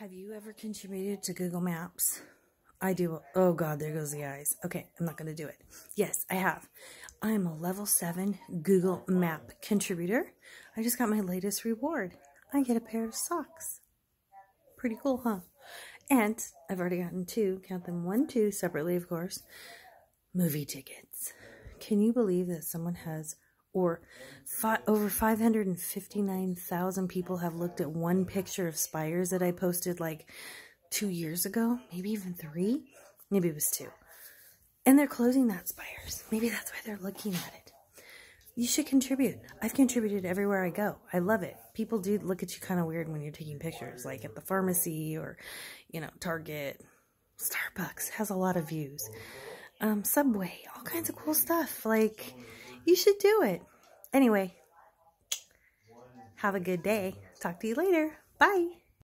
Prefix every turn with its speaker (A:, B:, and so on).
A: Have you ever contributed to Google Maps? I do. Oh God, there goes the eyes. Okay, I'm not going to do it. Yes, I have. I am a level 7 Google Map contributor. I just got my latest reward. I get a pair of socks. Pretty cool, huh? And I've already gotten two, count them one, two, separately, of course, movie tickets. Can you believe that someone has or fi- over 559,000 people have looked at one picture of spires that I posted like two years ago, maybe even three, maybe it was two. And they're closing that spires. Maybe that's why they're looking at it. You should contribute. I've contributed everywhere I go. I love it. People do look at you kind of weird when you're taking pictures, like at the pharmacy or, you know, Target. Starbucks has a lot of views. Um, Subway, all kinds of cool stuff. Like, you should do it. Anyway, have a good day. Talk to you later. Bye.